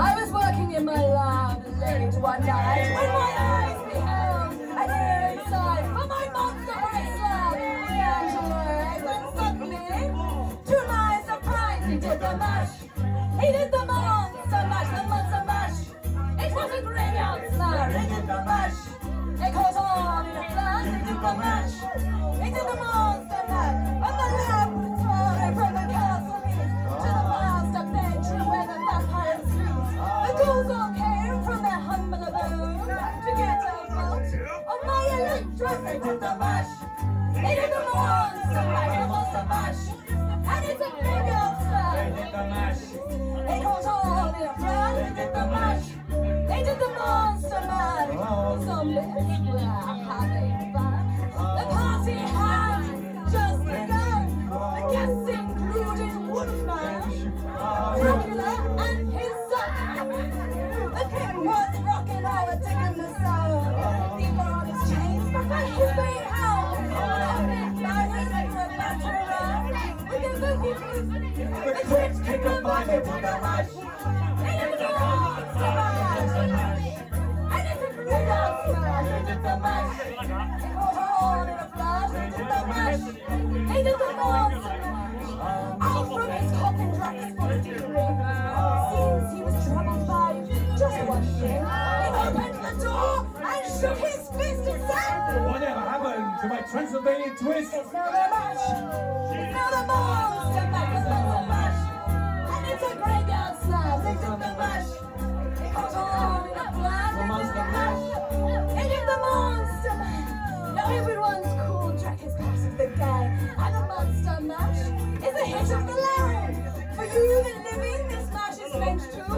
I was working in my lab late one night. When my eyes beheld They did the mash. They did the mash, the mash. And it's a graveyard smash. They did the mash. They caught on in a flash. They did the mash. They did the monster mash. Zombies were having fun. The party had just begun. The guests included Wolfman, Dracula, and his son. The king was rocking out, digging the sound. Seems he was troubled by just one thing. He opened the door and shook his to my Transylvanian twist? It's now the mash. It's now the monster mash. The monster mash. And it's a graveyard smash. They did the mash. They caught on in a flash. They did the mash. They did the monster mash. Now everyone's cool. Drac is part of the gang. And the monster mash is a hit of the land. For you, the living, this mash is meant to.